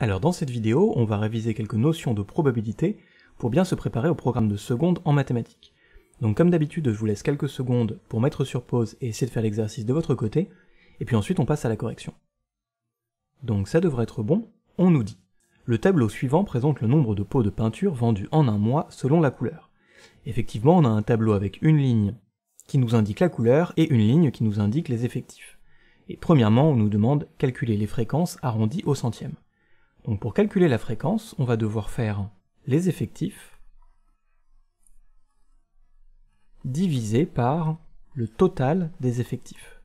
Alors dans cette vidéo, on va réviser quelques notions de probabilité pour bien se préparer au programme de seconde en mathématiques. Donc comme d'habitude, je vous laisse quelques secondes pour mettre sur pause et essayer de faire l'exercice de votre côté, et puis ensuite on passe à la correction. Donc ça devrait être bon, on nous dit. Le tableau suivant présente le nombre de pots de peinture vendus en un mois selon la couleur. Effectivement, on a un tableau avec une ligne qui nous indique la couleur et une ligne qui nous indique les effectifs. Et premièrement, on nous demande calculer les fréquences arrondies au centième. Donc pour calculer la fréquence, on va devoir faire les effectifs divisé par le total des effectifs.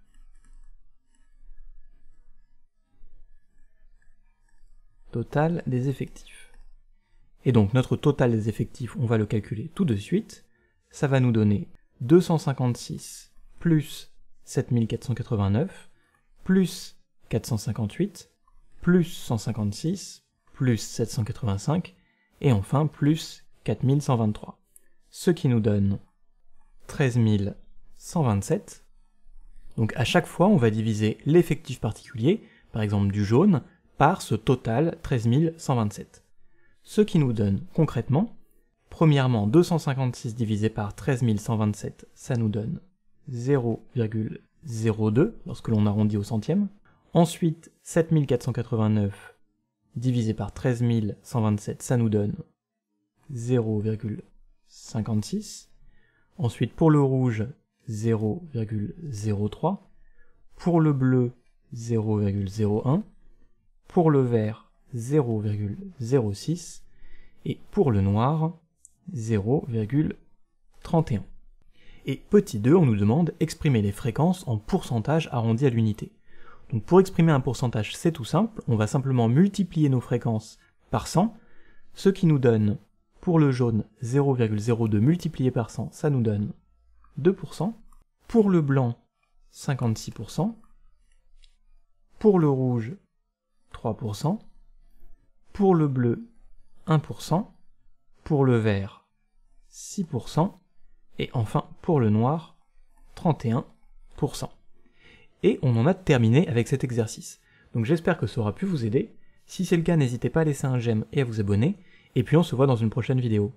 Total des effectifs. Et donc notre total des effectifs, on va le calculer tout de suite. Ça va nous donner 256 plus 7489 plus 458 plus 156 plus 785 et enfin plus 4123. Ce qui nous donne 13127. Donc à chaque fois, on va diviser l'effectif particulier, par exemple du jaune, par ce total 13127. Ce qui nous donne concrètement, premièrement 256 divisé par 13127, ça nous donne 0,02 lorsque l'on arrondit au centième. Ensuite, 7489 divisé par 13127, ça nous donne 0,56. Ensuite, pour le rouge, 0,03. Pour le bleu, 0,01. Pour le vert, 0,06. Et pour le noir, 0,31. Et petit 2, on nous demande exprimer les fréquences en pourcentage arrondi à l'unité. Donc pour exprimer un pourcentage, c'est tout simple, on va simplement multiplier nos fréquences par 100, ce qui nous donne pour le jaune, 0,02 multiplié par 100, ça nous donne 2%. Pour le blanc, 56%. Pour le rouge, 3%. Pour le bleu, 1%. Pour le vert, 6%. Et enfin, pour le noir, 31%. Et on en a terminé avec cet exercice. Donc j'espère que ça aura pu vous aider. Si c'est le cas, n'hésitez pas à laisser un j'aime et à vous abonner et puis on se voit dans une prochaine vidéo.